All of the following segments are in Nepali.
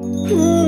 嗯。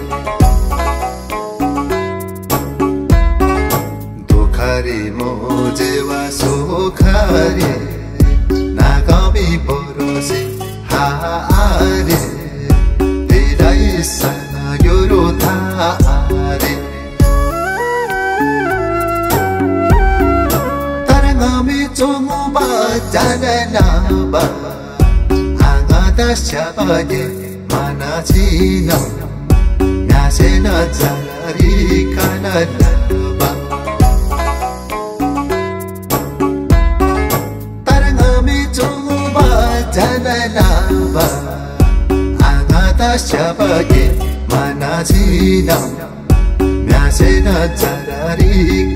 हारे त्यही साग्यो थारे दुखरी मोजेवा सोखरी नागमी परोसी हारे त्यही साग्यो थारे तरङ्गमी चोमुमा जाननाबा आगादा स्याबागे मानाचिन म्यासेन जारी काननाबा तरङ्गमी जारी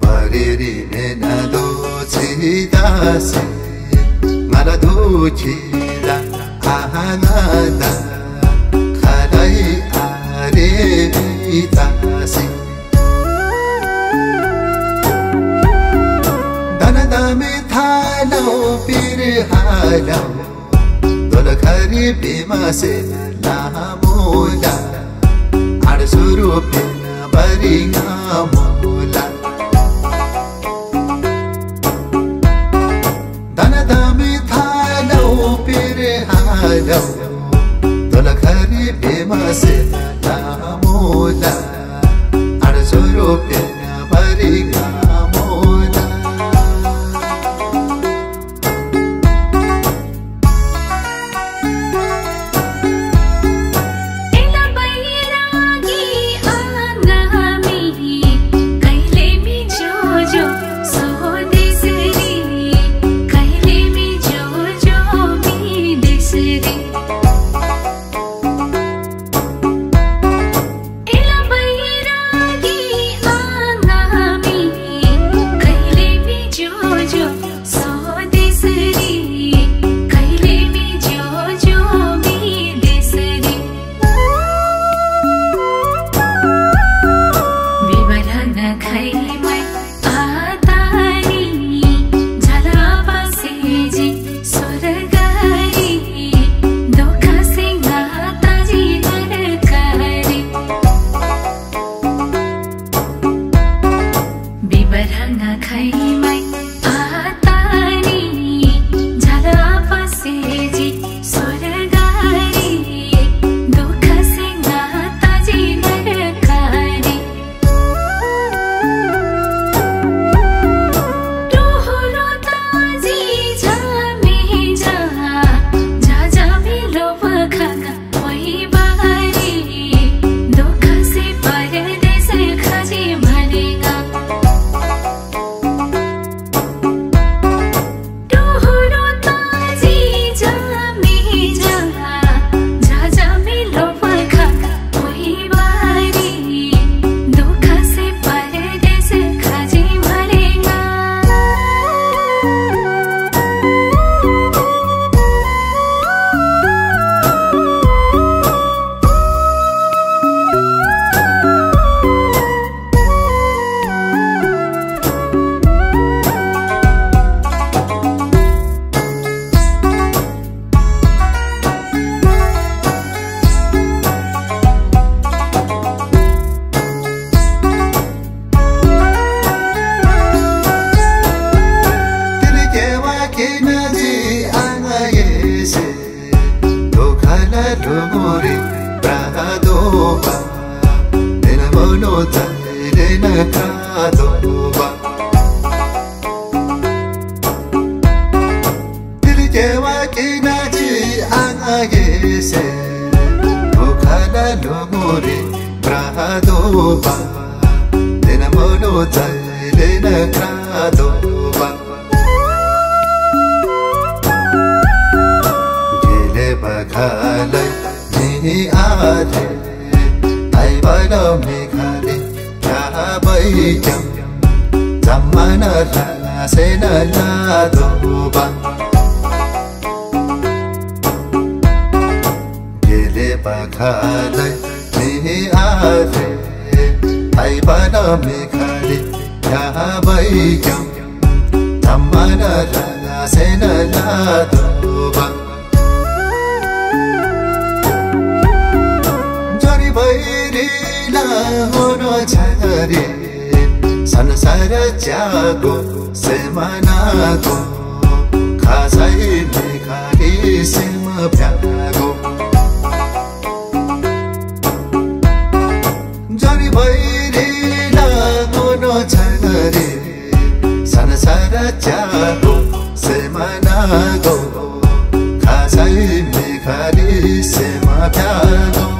Pariri mena dochi dase Mara doki da ahangada Arai ولو دولك هريبي ما سيلا مولا عرس ربنا برينا مولا دانا دامي تالو بيري هالو دولك هريبي ما سيلا مولا عرس ربنا मोनो देन कादोबा गेले बखालै नि आधे आइबल मेघाले यहाँ बैठ्यौ जम्मान लासेन लादोबा गेले बखालै नि आधे आइबल मेघाले जम्मान लासेन लादोबा जरी भैरिला हुनु छरे संसार च्यागो सेमनाको खासै मेघाली सेम भ्यागो go ka sai mi khari se ma pya go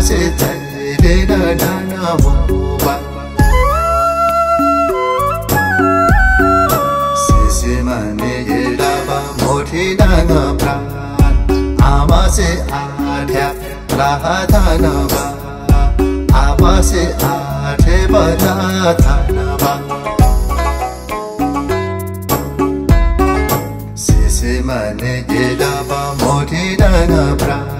से तेरे डाना मोबाइल सिसे माने ये डाबा मोठी डांगा प्राण। आमा से आठ्या, रहा धाना बा। आमा से आठे बना धाना बा। सिसे माने ये डाबा मोठी डांगा प्राण।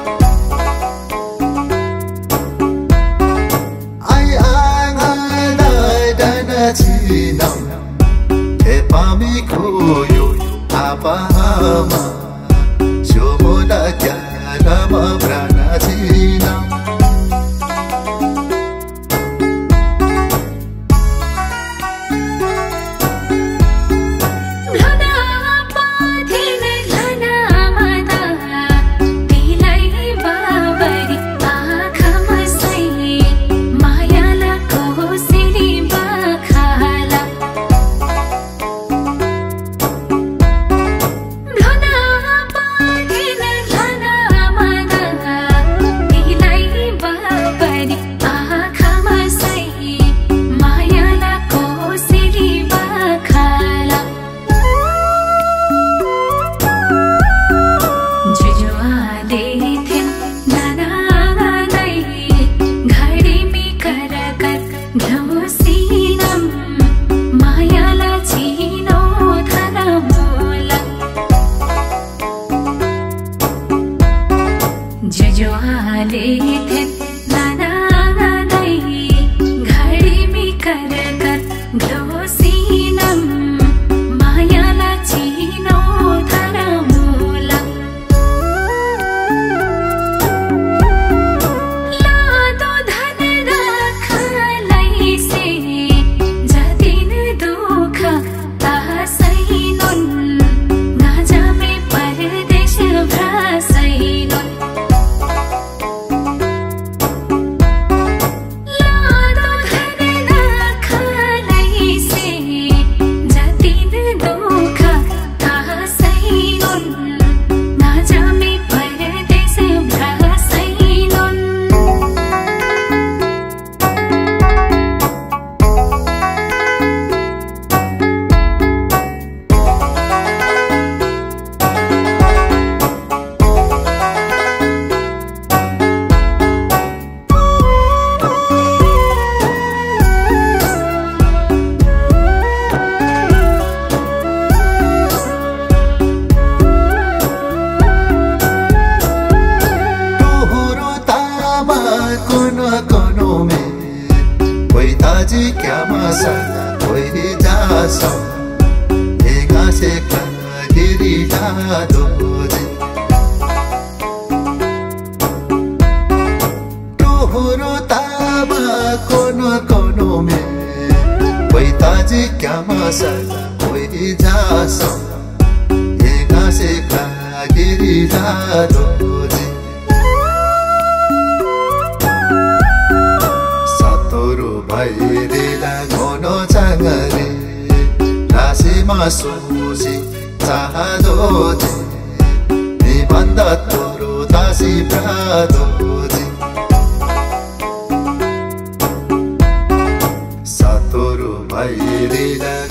huyu hapa hama जासो, गिरिजासं एका शेखा गिरिजा रोजे सतोरु भैरेला घनो चाङरे राशिमा सोझे चाहदोजे निबन्ध तोरु दासी प्रादोजे सतोरु भैरेला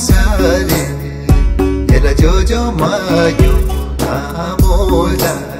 sare Yela jojo ma yo na mo dare